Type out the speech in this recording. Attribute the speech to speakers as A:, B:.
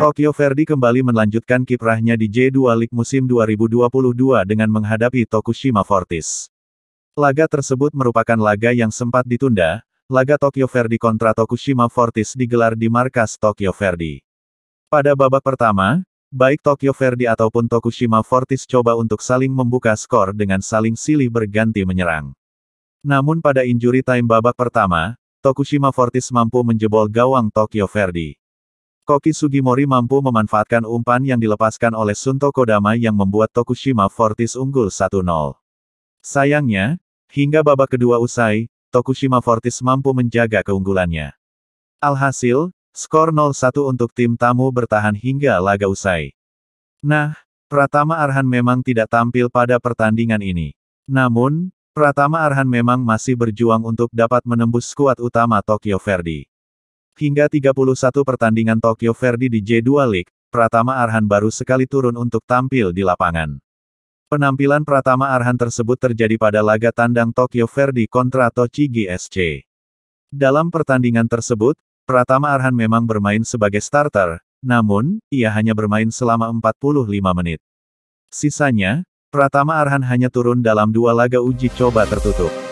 A: Tokyo Verdy kembali melanjutkan kiprahnya di J2 League musim 2022 dengan menghadapi Tokushima Fortis. Laga tersebut merupakan laga yang sempat ditunda, laga Tokyo Verdy kontra Tokushima Fortis digelar di markas Tokyo Verdy. Pada babak pertama, baik Tokyo Verdy ataupun Tokushima Fortis coba untuk saling membuka skor dengan saling silih berganti menyerang. Namun pada injury time babak pertama, Tokushima Fortis mampu menjebol gawang Tokyo Verdy. Koki Sugimori mampu memanfaatkan umpan yang dilepaskan oleh Sunto Kodama yang membuat Tokushima Fortis unggul 1-0. Sayangnya, hingga babak kedua usai, Tokushima Fortis mampu menjaga keunggulannya. Alhasil, skor 0-1 untuk tim tamu bertahan hingga laga usai. Nah, Pratama Arhan memang tidak tampil pada pertandingan ini. Namun, Pratama Arhan memang masih berjuang untuk dapat menembus skuad utama Tokyo Verdy. Hingga 31 pertandingan Tokyo Verdy di J2 League, Pratama Arhan baru sekali turun untuk tampil di lapangan. Penampilan Pratama Arhan tersebut terjadi pada laga tandang Tokyo Verdy kontra Tochigi SC. Dalam pertandingan tersebut, Pratama Arhan memang bermain sebagai starter, namun, ia hanya bermain selama 45 menit. Sisanya, Pratama Arhan hanya turun dalam dua laga uji coba tertutup.